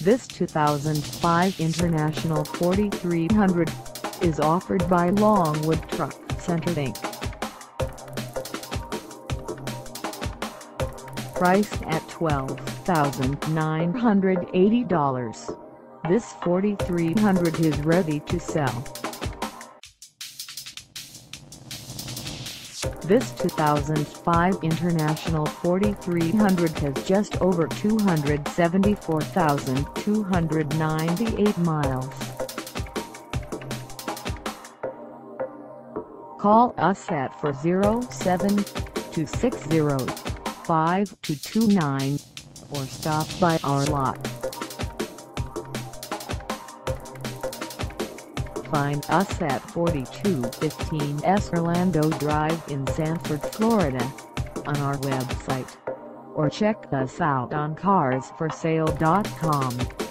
This 2005 International 4300 is offered by Longwood Truck Center Inc. Priced at $12,980, this 4300 is ready to sell. This 2005 International 4300 has just over 274,298 miles. Call us at 407-260-5229 or stop by our lot. Find us at 4215 S. Orlando Drive in Sanford, Florida, on our website, or check us out on carsforsale.com.